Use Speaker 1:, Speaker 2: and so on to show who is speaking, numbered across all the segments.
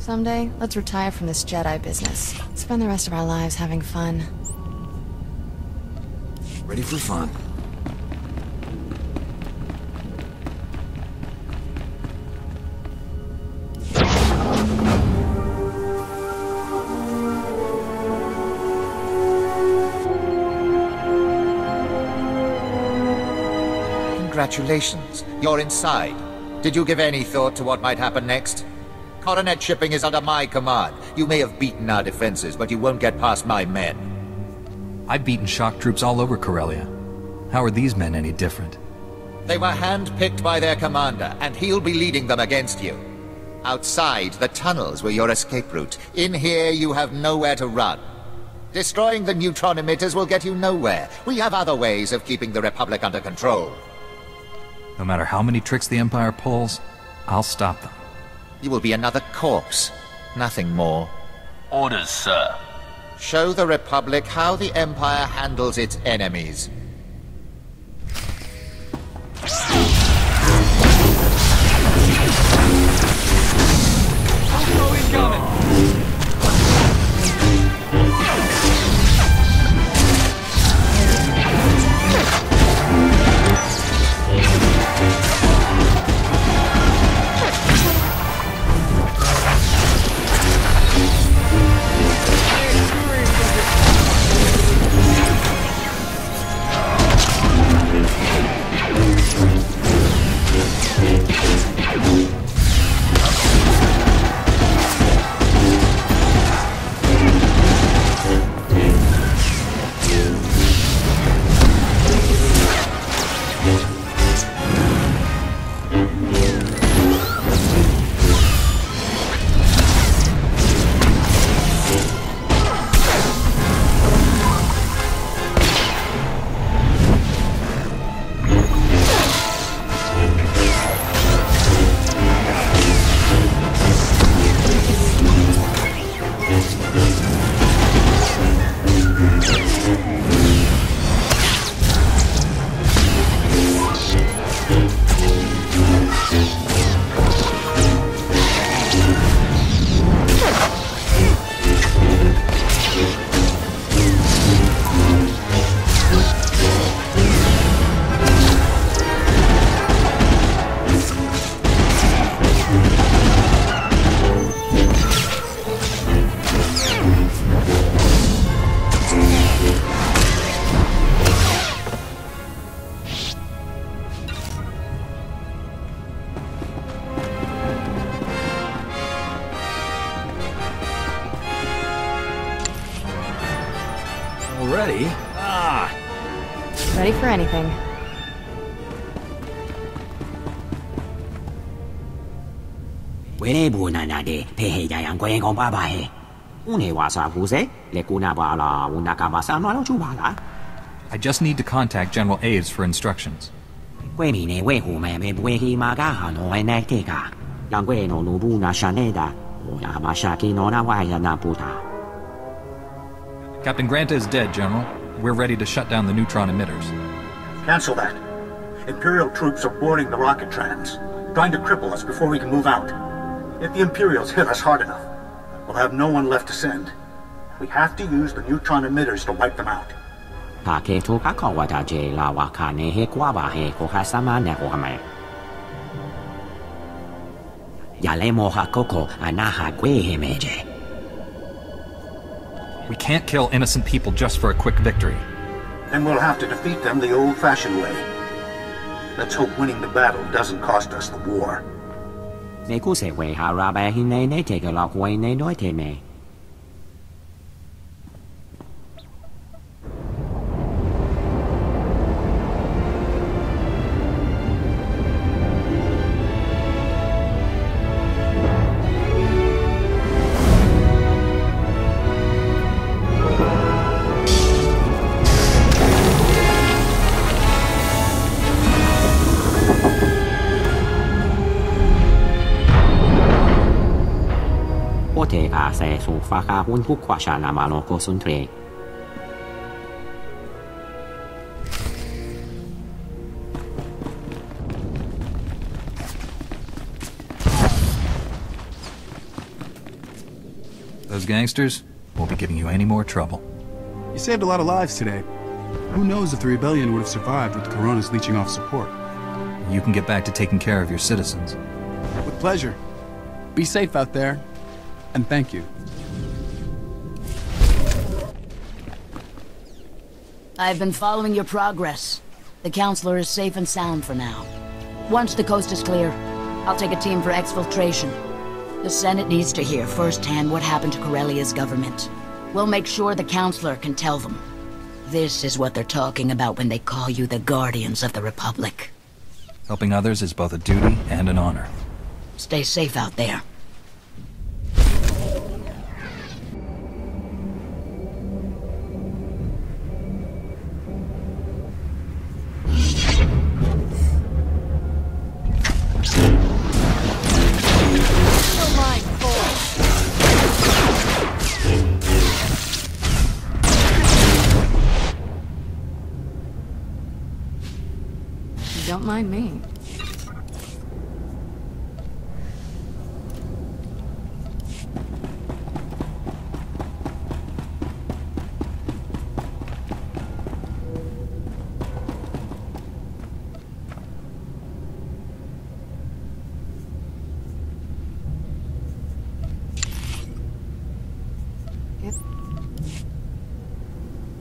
Speaker 1: Someday, let's retire from this Jedi business. Spend the rest of our lives having fun.
Speaker 2: Ready for fun.
Speaker 3: Congratulations. You're inside. Did you give any thought to what might happen next? Coronet shipping is under my command. You may have beaten our defenses, but you won't get past my men.
Speaker 2: I've beaten shock troops all over Corellia. How are these men any different?
Speaker 3: They were handpicked by their commander, and he'll be leading them against you. Outside, the tunnels were your escape route. In here, you have nowhere to run. Destroying the neutron emitters will get you nowhere. We have other ways of keeping the Republic under control.
Speaker 2: No matter how many tricks the Empire pulls, I'll stop them.
Speaker 3: You will be another corpse. Nothing more.
Speaker 4: Orders, sir.
Speaker 3: Show the Republic how the Empire handles its enemies.
Speaker 5: De pehe ya yang kwen kong ba ba he. Une wa sa ku le ku ba la una ka sa no lo chu la.
Speaker 2: I just need to contact General Aves for instructions.
Speaker 5: Kwe mi ne we hu me me bwe hi ma ga ha no e ne te ka. Yang kwe no nu bu na sha ne da. O ya ma sha ki no na wa ya na pu ta.
Speaker 2: Captain Grant is dead, General. We're ready to shut down the neutron emitters.
Speaker 6: Cancel that. Imperial troops are boarding the rocket trams, trying to cripple us before we can move out. If the Imperials hit us hard enough, we'll have no one left to send. We have to use the neutron emitters to wipe them out.
Speaker 5: Ka ke to ka ko wa ta je la wa he kwa he ko ha sa ma ne ko ha me. Ya le mo ha koko ana ha kwe he me je.
Speaker 2: We can't kill innocent people just for a quick victory.
Speaker 6: Then we'll have to defeat them the old-fashioned way. Let's hope winning the battle doesn't cost us the war.
Speaker 5: Me ku se we ha ra ba hi ne ne te ka la ko ne no te me. Su fa ka hun pu kwa sha na ma no ko sun tre.
Speaker 2: Those gangsters won't be giving you any more trouble.
Speaker 7: You saved a lot of lives today. Who knows if the rebellion would have survived with the Coronas leeching off support?
Speaker 2: You can get back to taking care of your citizens.
Speaker 7: With pleasure. Be safe out there, and thank you.
Speaker 8: I've been following your progress. The Counselor is safe and sound for now. Once the coast is clear, I'll take a team for exfiltration. The Senate needs to hear firsthand what happened to Corellia's government. We'll make sure the Counselor can tell them. This is what they're talking about when they call you the Guardians of the Republic.
Speaker 2: Helping others is both a duty and an honor.
Speaker 8: Stay safe out there.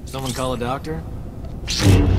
Speaker 2: Someone call a doctor?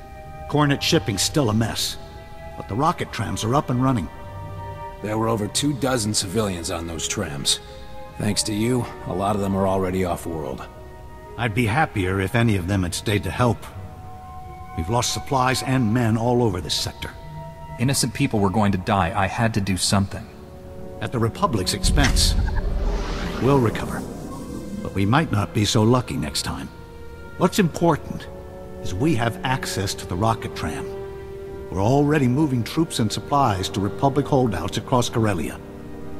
Speaker 6: Coronet shipping's still a mess. But the rocket trams are up and running.
Speaker 9: There were over two dozen civilians on those trams. Thanks to you, a lot of them are already off-world.
Speaker 6: I'd be happier if any of them had stayed to help. We've lost supplies and men all over this sector.
Speaker 2: Innocent people were going to die. I had to do something.
Speaker 6: At the Republic's expense. We'll recover. But we might not be so lucky next time. What's important is we have access to the rocket tram. We're already moving troops and supplies to Republic holdouts across Corellia.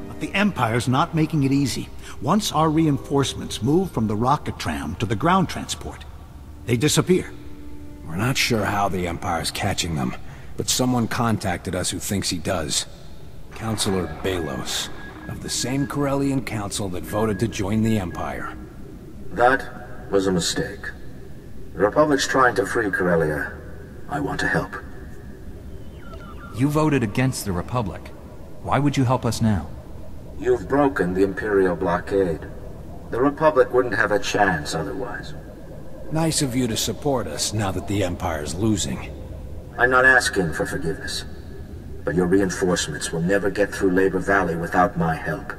Speaker 6: But the Empire's not making it easy. Once our reinforcements move from the rocket tram to the ground transport, they disappear.
Speaker 9: We're not sure how the Empire's catching them, but someone contacted us who thinks he does. Councilor Belos, of the same Corellian council that voted to join the Empire.
Speaker 10: That was a mistake. The Republic's trying to free Corellia. I want to help.
Speaker 2: You voted against the Republic. Why would you help us now?
Speaker 10: You've broken the Imperial blockade. The Republic wouldn't have a chance otherwise.
Speaker 9: Nice of you to support us now that the Empire's losing.
Speaker 10: I'm not asking for forgiveness. But your reinforcements will never get through Labor Valley without my help.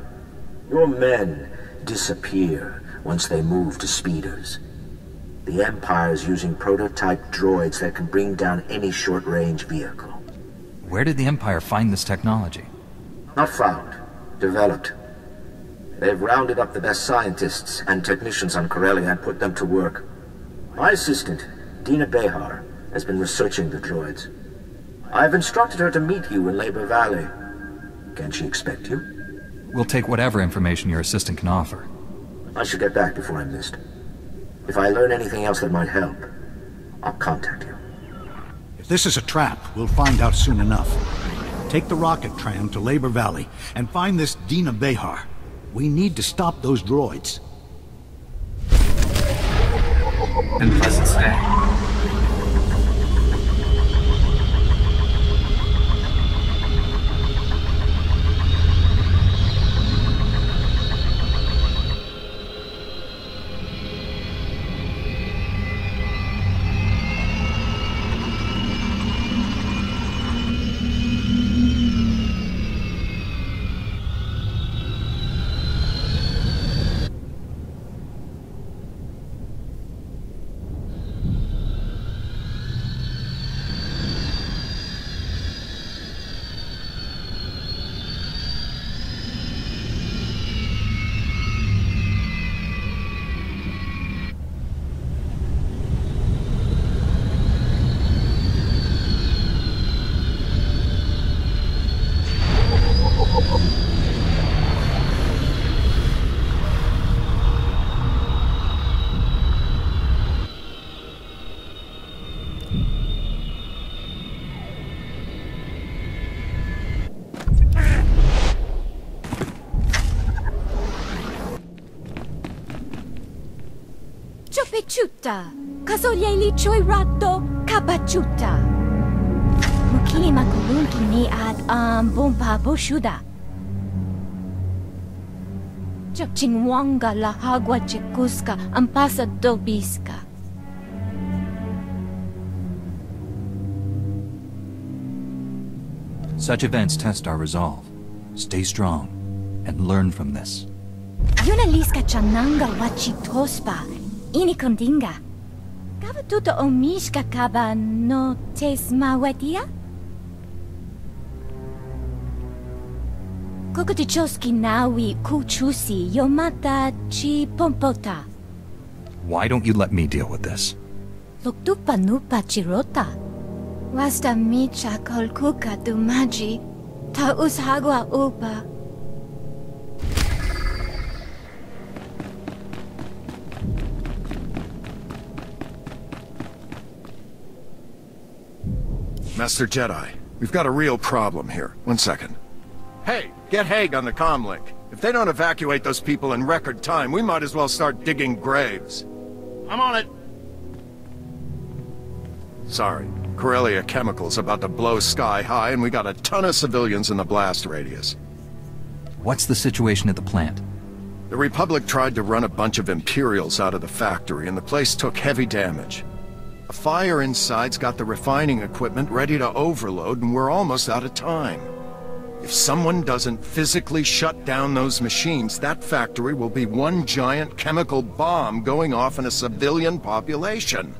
Speaker 10: Your men disappear once they move to speeders. The Empire is using prototype droids that can bring down any short-range vehicle.
Speaker 2: Where did the Empire find this technology?
Speaker 10: Not found. Developed. They've rounded up the best scientists and technicians on Corellia and put them to work. My assistant, Dina Behar, has been researching the droids. I've instructed her to meet you in Labor Valley. Can she expect you?
Speaker 2: We'll take whatever information your assistant can offer.
Speaker 10: I should get back before I'm missed. If I learn anything else that might help, I'll contact you.
Speaker 6: If this is a trap, we'll find out soon enough. Take the rocket tram to Labor Valley and find this Dina Behar. We need to stop those droids.
Speaker 11: And pleasant stay.
Speaker 12: Chopechuta, Kasolyeli Choirato, Kapachuta. Mukini makulunki ni at um bomba boshuda. La hagwa chikuska ampasa dobiska.
Speaker 2: Such events test our resolve. Stay strong and learn from this.
Speaker 12: Yunaliska chananga wachitospa, ini kondinga. Kava tuto omishka kaba no tesmawatia? Kokotichoski nawi kuchusi yomata chi pompota.
Speaker 2: Why don't you let me deal with this?
Speaker 12: Luktupa nupa chirota. Wasta micha kolkuka dumaji. Ta ushagwa upa.
Speaker 13: Master Jedi, we've got a real problem here. One second. Hey, get Haig on the comlink. If they don't evacuate those people in record time, we might as well start digging graves.
Speaker 6: I'm on it.
Speaker 13: Sorry. Corellia Chemicals about to blow sky high, and we got a ton of civilians in the blast radius.
Speaker 2: What's the situation at the plant?
Speaker 13: The Republic tried to run a bunch of Imperials out of the factory, and the place took heavy damage. A fire inside's got the refining equipment ready to overload, and we're almost out of time. If someone doesn't physically shut down those machines, that factory will be one giant chemical bomb going off in a civilian population.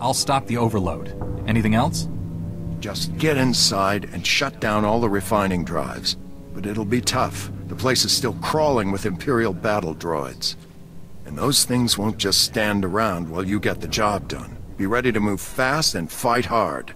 Speaker 2: I'll stop the overload. Anything else?
Speaker 13: Just get inside and shut down all the refining drives. But it'll be tough. The place is still crawling with Imperial battle droids. And those things won't just stand around while you get the job done. Be ready to move fast and fight hard.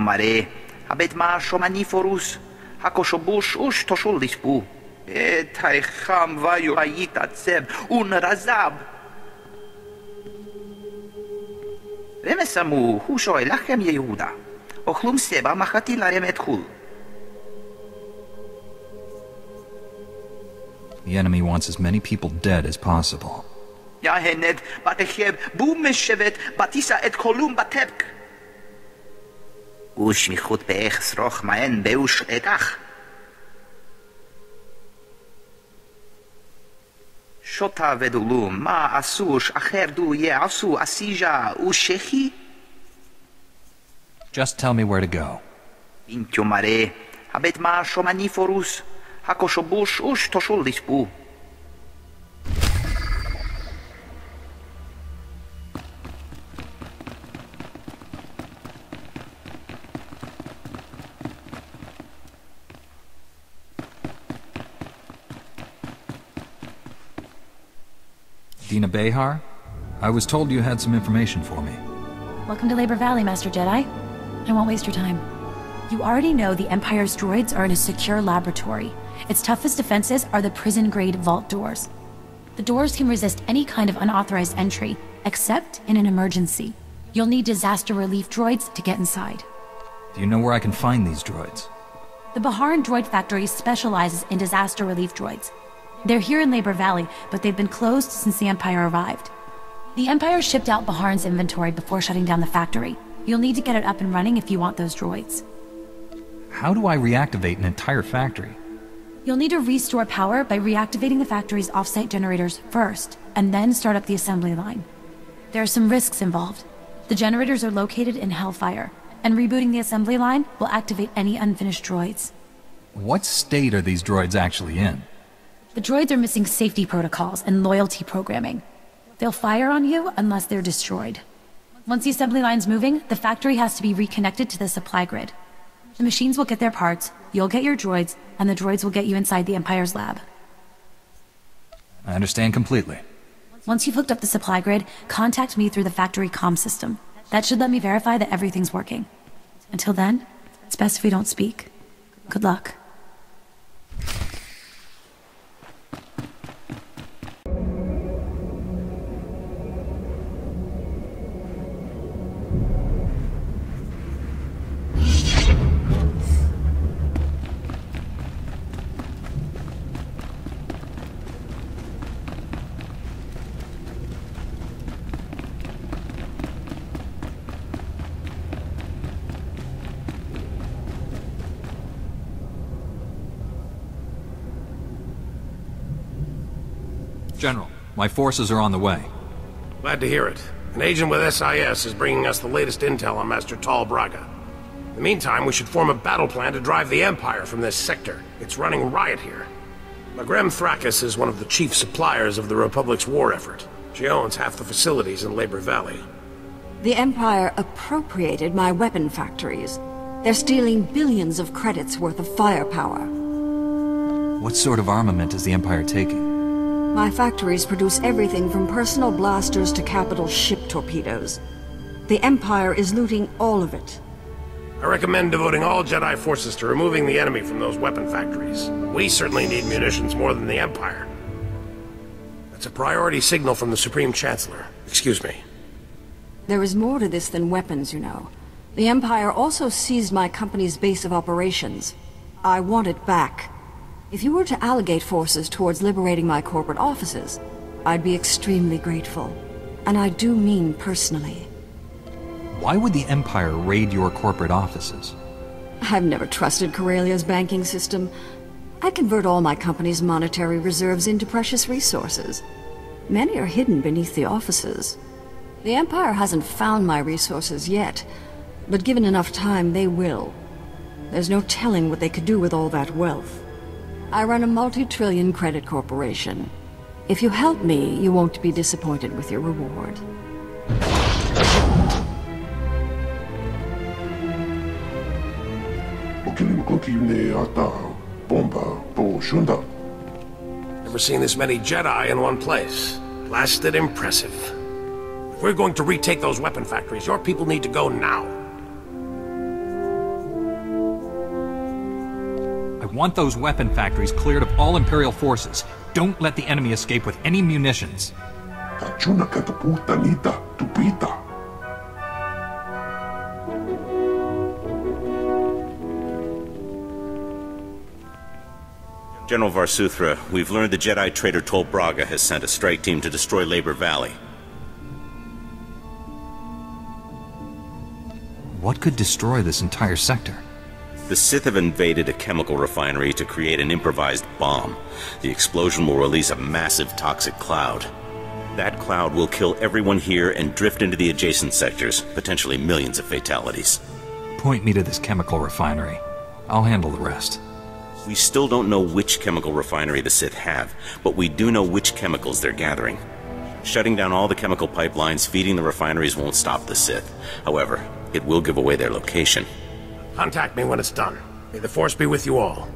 Speaker 14: Ma shomaniforus, hakoshobush ush toshulis bu. Etai cham vayu ayita tseb, un razab. Remesamu, husho elachem Yehuda. Ochlum seba machati larem et chul.
Speaker 2: The enemy wants as many people dead as possible.
Speaker 14: Ja henet, batecheb, bu meshevet, batisa et kolum batepk. Ush michut beech sroch maen beush egach. Shota vedulu, ma asush acher du ye asu asija ushechi?
Speaker 2: Just tell me where to go.
Speaker 14: Intiumare, habet ma shomaniforus, hakoshobush ush toshulis bu.
Speaker 2: Dina Behar? I was told you had some information for me.
Speaker 15: Welcome to Labor Valley, Master Jedi. I won't waste your time. You already know the Empire's droids are in a secure laboratory. Its toughest defenses are the prison-grade vault doors. The doors can resist any kind of unauthorized entry, except in an emergency. You'll need disaster relief droids to get inside.
Speaker 2: Do you know where I can find these droids?
Speaker 15: The Baharan Droid Factory specializes in disaster relief droids. They're here in Labor Valley, but they've been closed since the Empire arrived. The Empire shipped out Baharan's inventory before shutting down the factory. You'll need to get it up and running if you want those droids.
Speaker 2: How do I reactivate an entire factory?
Speaker 15: You'll need to restore power by reactivating the factory's offsite generators first, and then start up the assembly line. There are some risks involved. The generators are located in Hellfire, and rebooting the assembly line will activate any unfinished droids.
Speaker 2: What state are these droids actually in?
Speaker 15: The droids are missing safety protocols and loyalty programming. They'll fire on you unless they're destroyed. Once the assembly line's moving, the factory has to be reconnected to the supply grid. The machines will get their parts, you'll get your droids, and the droids will get you inside the Empire's lab.
Speaker 2: I understand completely.
Speaker 15: Once you've hooked up the supply grid, contact me through the factory comm system. That should let me verify that everything's working. Until then, it's best if we don't speak. Good luck.
Speaker 2: General, my forces are on the way.
Speaker 9: Glad to hear it.
Speaker 16: An agent with SIS is bringing us the latest intel on Master Tol Braga. In the meantime, we should form a battle plan to drive the Empire from this sector. It's running riot here. Magrem Thrakis is one of the chief suppliers of the Republic's war effort. She owns half the facilities in Labor Valley.
Speaker 17: The Empire appropriated my weapon factories. They're stealing billions of credits worth of firepower.
Speaker 2: What sort of armament is the Empire taking?
Speaker 17: My factories produce everything from personal blasters to capital ship torpedoes. The Empire is looting all of it.
Speaker 16: I recommend devoting all Jedi forces to removing the enemy from those weapon factories. We certainly need munitions more than the Empire. That's a priority signal from the Supreme Chancellor. Excuse me.
Speaker 17: There is more to this than weapons, you know. The Empire also seized my company's base of operations. I want it back. If you were to allocate forces towards liberating my corporate offices, I'd be extremely grateful. And I do mean personally.
Speaker 2: Why would the Empire raid your corporate offices?
Speaker 17: I've never trusted Corellia's banking system. I convert all my company's monetary reserves into precious resources. Many are hidden beneath the offices. The Empire hasn't found my resources yet, but given enough time, they will. There's no telling what they could do with all that wealth. I run a multi-trillion credit corporation. If you help me, you won't be disappointed with your reward.
Speaker 16: Never seen this many Jedi in one place. Blasted impressive. If we're going to retake those weapon factories, your people need to go now.
Speaker 2: Want those weapon factories cleared of all Imperial forces. Don't let the enemy escape with any munitions.
Speaker 18: General Var Suthra, we've learned the Jedi traitor Tol Braga has sent a strike team to destroy Labor Valley.
Speaker 2: What could destroy this entire sector?
Speaker 18: The Sith have invaded a chemical refinery to create an improvised bomb. The explosion will release a massive toxic cloud. That cloud will kill everyone here and drift into the adjacent sectors, potentially millions of fatalities.
Speaker 2: Point me to this chemical refinery. I'll handle the rest.
Speaker 18: We still don't know which chemical refinery the Sith have, but we do know which chemicals they're gathering. Shutting down all the chemical pipelines feeding the refineries won't stop the Sith. However, it will give away their location.
Speaker 16: Contact me when it's done. May the Force be with you all.